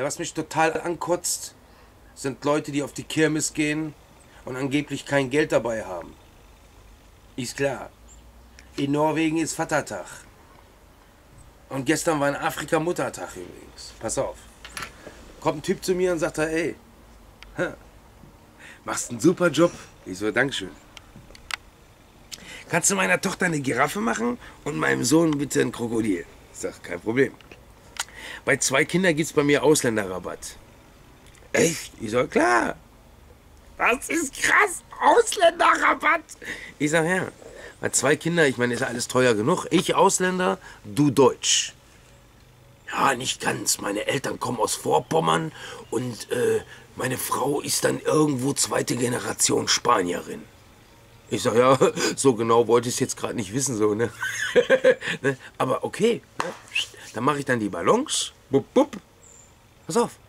Was mich total ankotzt, sind Leute, die auf die Kirmes gehen und angeblich kein Geld dabei haben. Ist klar. In Norwegen ist Vatertag. Und gestern war in Afrika Muttertag übrigens. Pass auf. Kommt ein Typ zu mir und sagt, ey, machst einen super Job. Ich so, Dankeschön. Kannst du meiner Tochter eine Giraffe machen und meinem Sohn bitte ein Krokodil? Ich sag, kein Problem. Bei zwei Kindern gibt's bei mir Ausländerrabatt. Echt? Ich sag, klar. Das ist krass. Ausländerrabatt. Ich sag, ja. Bei zwei Kindern, ich meine, ist ja alles teuer genug. Ich Ausländer, du Deutsch. Ja, nicht ganz. Meine Eltern kommen aus Vorpommern und äh, meine Frau ist dann irgendwo zweite Generation Spanierin. Ich sag, ja, so genau wollte ich es jetzt gerade nicht wissen, so, ne? ne? Aber okay, dann mache ich dann die Ballons. Bup, bup. Pass auf.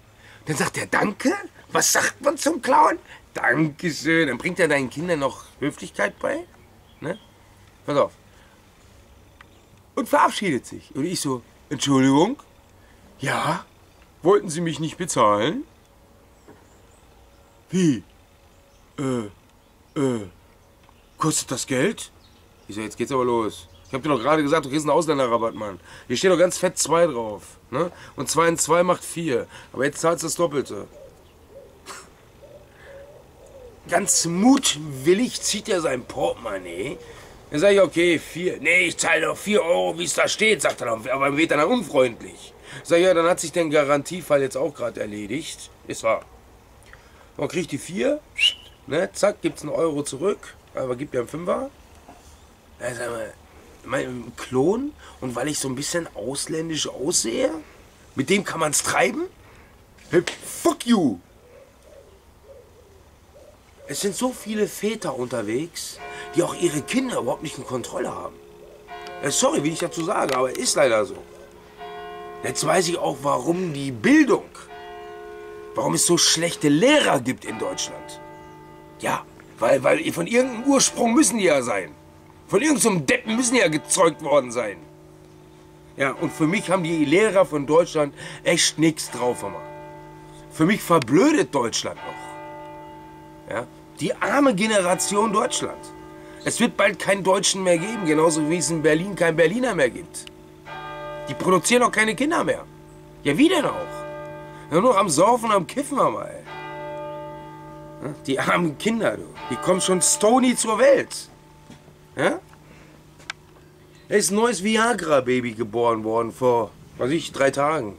Dann sagt er Danke. Was sagt man zum Clown? Dankeschön. Dann bringt er deinen Kindern noch Höflichkeit bei. Ne? Pass auf. Und verabschiedet sich. Und ich so, Entschuldigung? Ja? Wollten Sie mich nicht bezahlen? Wie? Äh, äh, kostet das Geld? Ich so, jetzt geht's aber los. Ich hab dir doch gerade gesagt, du kriegst einen Ausländerrabatt, Mann. Hier steht doch ganz fett 2 drauf. Ne? Und 2 in 2 macht 4. Aber jetzt zahlst du das Doppelte. Ganz mutwillig zieht er sein Portemonnaie. Dann sag ich, okay, 4. Nee, ich zahle doch 4 Euro, wie es da steht, sagt er dann. Aber wird dann unfreundlich. Sag ich, ja, dann hat sich der Garantiefall jetzt auch gerade erledigt. Ist wahr. Man kriegt die 4, ne, zack, gibt's einen Euro zurück, aber gibt ja einen Fünfer. Ja, sag mal, mein Klon und weil ich so ein bisschen ausländisch aussehe, mit dem kann man's treiben? Hey, fuck you! Es sind so viele Väter unterwegs, die auch ihre Kinder überhaupt nicht in Kontrolle haben. Ja, sorry, wie ich dazu sage, aber ist leider so. Jetzt weiß ich auch, warum die Bildung, warum es so schlechte Lehrer gibt in Deutschland. Ja, weil, weil von irgendeinem Ursprung müssen die ja sein. Von irgendeinem Deppen müssen ja gezeugt worden sein. Ja, und für mich haben die Lehrer von Deutschland echt nichts drauf gemacht. Für mich verblödet Deutschland noch. Ja, die arme Generation Deutschland. Es wird bald keinen Deutschen mehr geben, genauso wie es in Berlin keinen Berliner mehr gibt. Die produzieren auch keine Kinder mehr. Ja, wie denn auch? Nur noch am Saufen, am Kiffen haben wir, ey. Die armen Kinder, du. Die kommen schon stony zur Welt. Ja? Da ist ein neues Viagra-Baby geboren worden vor, weiß ich, drei Tagen.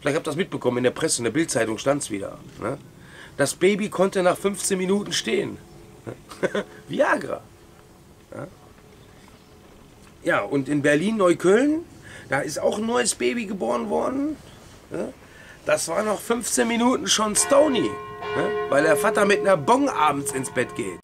Vielleicht habt ihr das mitbekommen in der Presse, in der Bildzeitung stand es wieder. Ne? Das Baby konnte nach 15 Minuten stehen. Viagra. Ja? ja, und in Berlin-Neukölln, da ist auch ein neues Baby geboren worden. Ja? Das war noch 15 Minuten schon Stony, ja? weil der Vater mit einer Bong abends ins Bett geht.